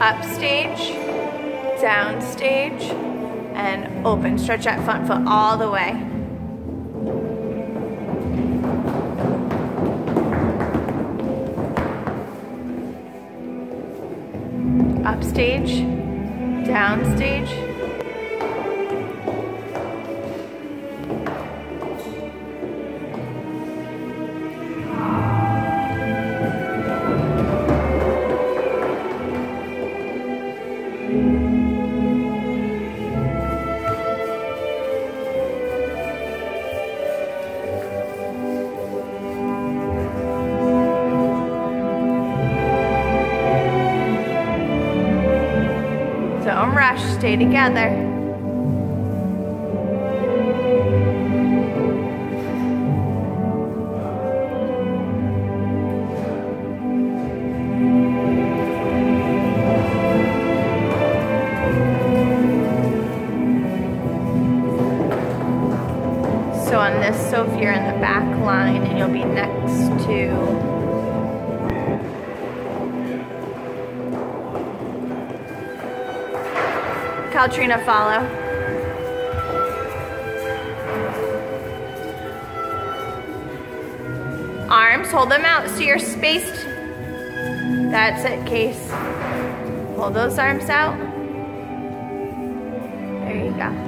Up downstage, and open. Stretch that front foot all the way. Up stage, Don't rush, stay together. So on this Sophie, you're in the back line and you'll be next to Caltrina follow. Arms, hold them out so you're spaced. That's it, Case. Hold those arms out. There you go.